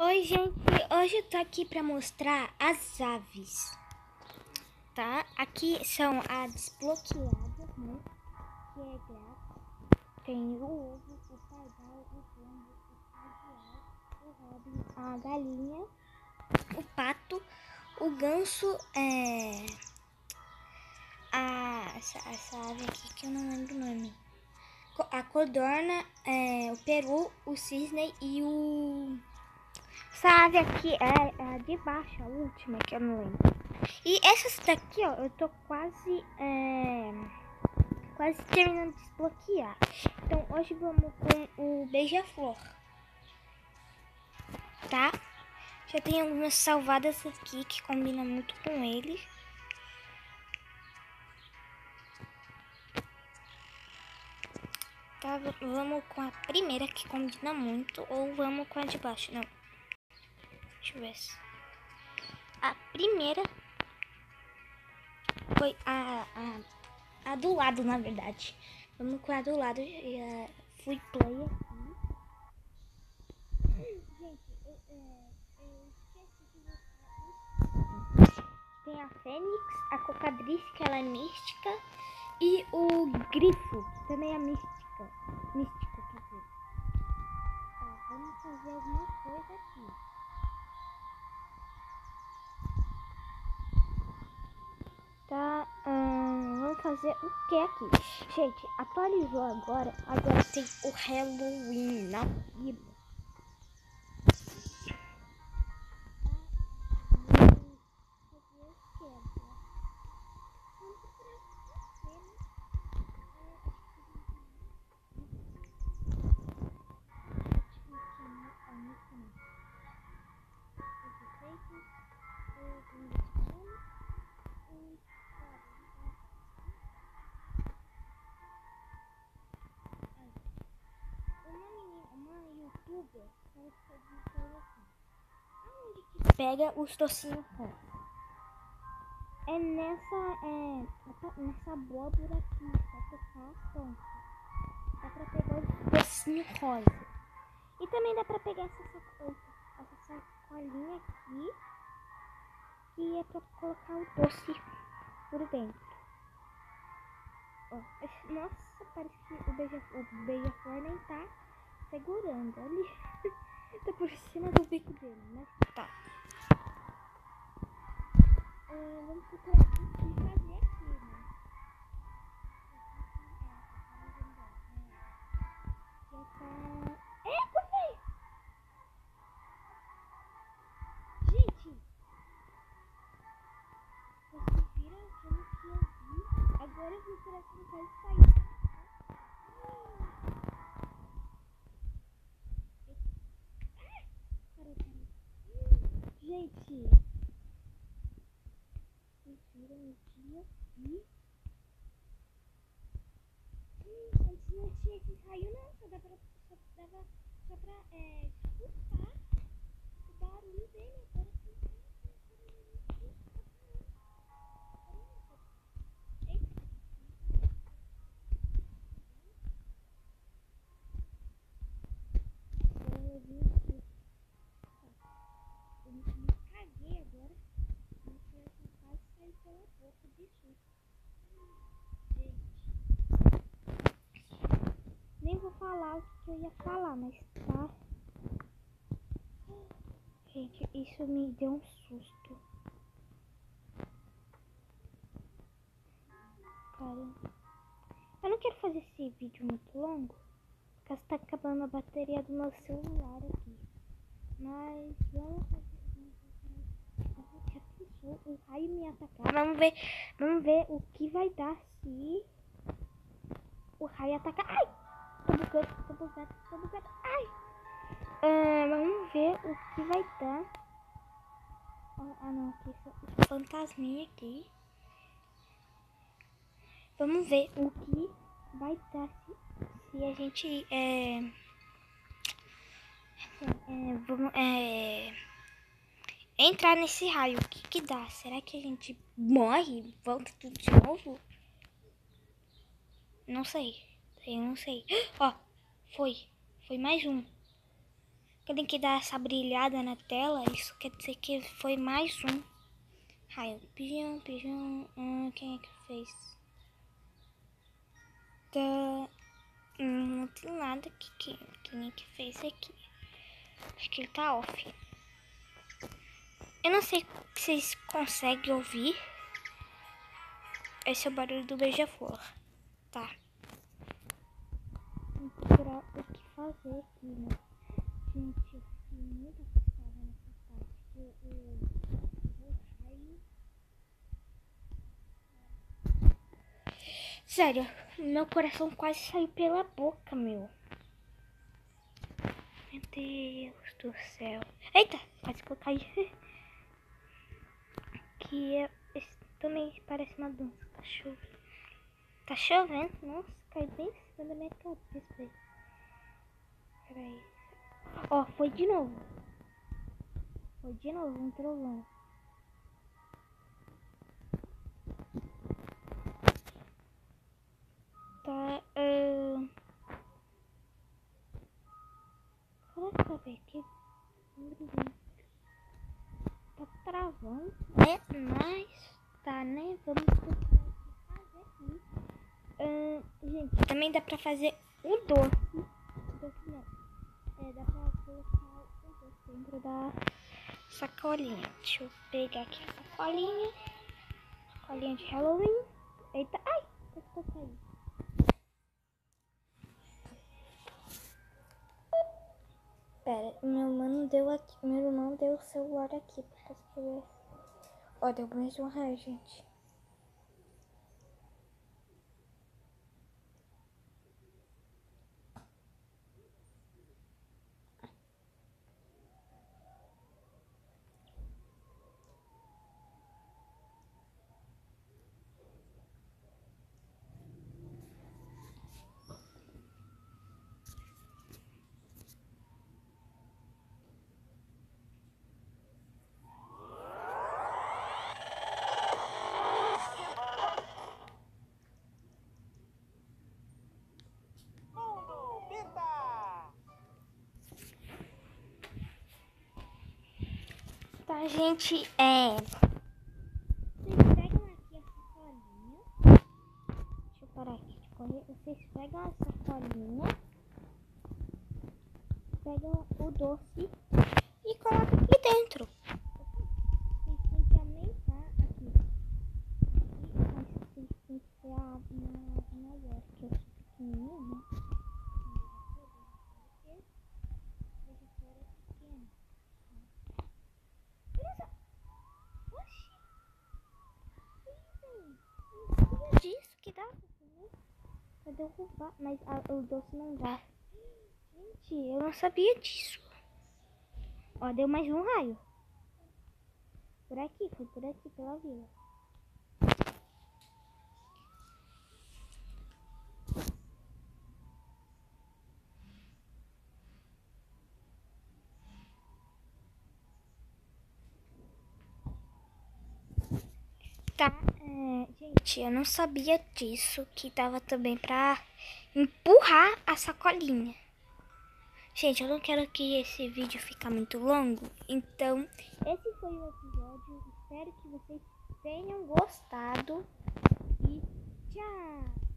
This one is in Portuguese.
Oi, gente. Hoje eu tô aqui pra mostrar as aves. Tá? Aqui são as desbloqueadas, né? Que é grátis. Tem o ovo, o pardal, o pombo, o caviar, o robin, a galinha, o pato, o ganso, é... A, essa, essa ave aqui que eu não lembro o nome. A codorna, é, o peru, o cisne e o ave aqui é, é de baixo, a última que eu não lembro. E essas daqui, ó, eu tô quase, é, quase terminando de desbloquear. Então hoje vamos com o beija-flor. Tá? Já tem algumas salvadas aqui que combinam muito com ele. Tá, vamos com a primeira que combina muito ou vamos com a de baixo? Não. Deixa eu ver. A primeira foi a, a, a do lado, na verdade. Vamos com a do lado. Já fui player Tem a Fênix, a Cocadriz, que ela é mística. E o Grifo, também é mística. Mística, quer dizer. Tá, vamos fazer alguma coisa aqui. Tá, hum, vamos fazer o que aqui? Gente, atualizou agora. Agora tem o Halloween na Aonde que pega os tocinhos É nessa, é, nessa abóbora aqui, pra tocar a ponta. Dá pra pegar os tocinhos rosa. E também dá pra pegar essa, essa sacolinha aqui, que é pra colocar o doce por dentro. Oh, nossa, parece que o beija-flor beija nem tá segurando ali. tá por cima do bico dele, mas tá. É, vamos procurar o que fazer aqui, né? Já tá... É, cortei! Gente! Vocês viram que eu vi? Agora eu procurar se não pode sair. Gente. Vocês viram dia aqui? Hum, antes não tinha esse raio não, só dava só dava só pra é, escutar o barulho dele. O que eu ia falar, mas tá. Gente, isso me deu um susto. Caramba. Eu não quero fazer esse vídeo muito longo, porque está acabando a bateria do meu celular aqui. Mas vamos fazer raio me atacar. Vamos ver, vamos ver o que vai dar se o raio atacar. Ai! Tô bugando, tô bugando, tô bugando. Ai! Uh, vamos ver o que vai dar. Ah, não, aqui são fantasminha aqui. Vamos ver o que vai dar se, se a gente é, é, vamos, é entrar nesse raio, o que que dá? Será que a gente morre? Volta tudo de novo? Não sei. Eu não sei. Ó, foi. Foi mais um. Quando que dar essa brilhada na tela, isso quer dizer que foi mais um raio. Pijão, pijão, hum, quem é que fez? Tá, hum, não tem nada aqui, quem, quem é que fez aqui? Acho que ele tá off. Eu não sei se vocês conseguem ouvir. Esse é o barulho do beija-flor. Tá. Fazer aqui, né? Gente, eu fiquei muito assustada nessa parte. Que o, o raio. Sério, meu coração quase saiu pela boca, meu. Meu Deus do céu. Eita, quase que eu caí. Aqui é, também parece uma dança. Tá chovendo. Tá chovendo? Nossa, cai bem em cima da minha cabeça. Peraí. Ó, foi de novo. Foi de novo um trovão. Tá. Uh... Que vai ver aqui? Tá travando. É, mas tá, né? Vamos fazer aqui. Uh, gente, também dá pra fazer doce. Doce não. É, dá pra colocar o doce dentro da sacolinha. Deixa eu pegar aqui a sacolinha. Sacolinha de Halloween. Eita, ai, eu caí. Pera, meu mano deu aqui, meu irmão deu o celular aqui pra escrever. Ó, deu mais um raio, gente. Tá, gente, é... Vocês pegam aqui a sacolinha. Deixa eu parar aqui de correr. Vocês pegam a sacolinha. Pegam o doce e colocam aqui dentro. Vocês têm que aumentar aqui. Mas vocês têm que ser a maior, que eu sou pequenininha, né? disso que dá pra derrubar, mas a, o doce não dá. Gente, eu não sabia disso. Ó, deu mais um raio. Por aqui, foi por aqui, pela vila. Tá, é, gente, eu não sabia disso, que dava também pra empurrar a sacolinha. Gente, eu não quero que esse vídeo fique muito longo, então esse foi o episódio. Espero que vocês tenham gostado e tchau!